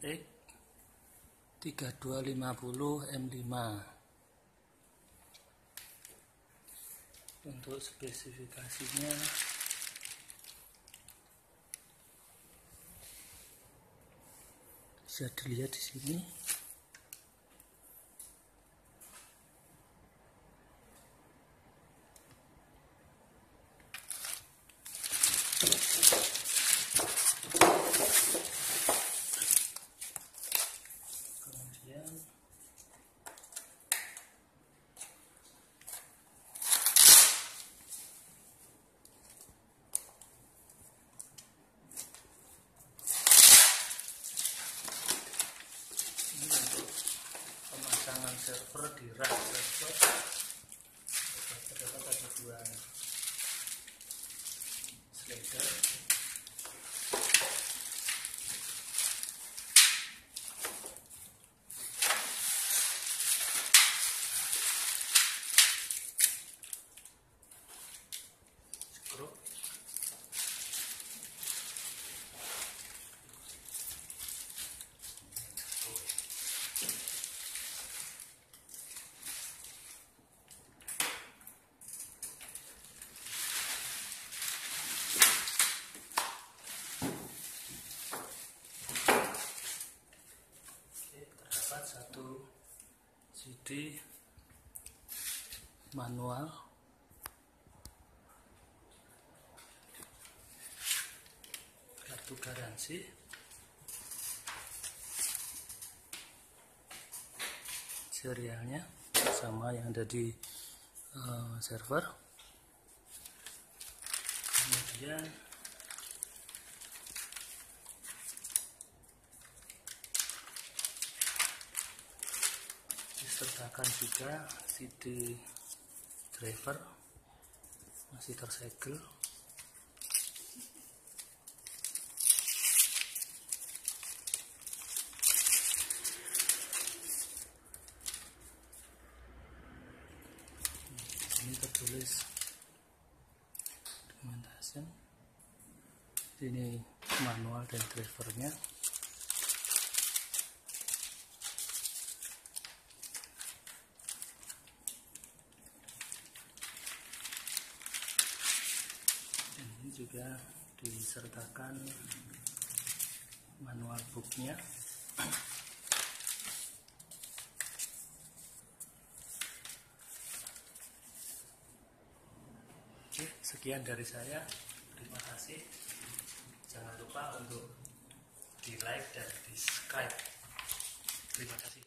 sistem X 3250 M5 untuk spesifikasinya. Bisa dilihat di sini kemudian ini untuk pemasangan server di rak server CD manual. Kartu garansi. Serialnya sama yang ada di eh, server. Kemudian sertakan juga CD driver masih tersegel ini tertulis dokumentasi, ini manual dan drivernya. Juga disertakan manual booknya Oke, sekian dari saya. Terima kasih. Jangan lupa untuk di like dan di subscribe. Terima kasih.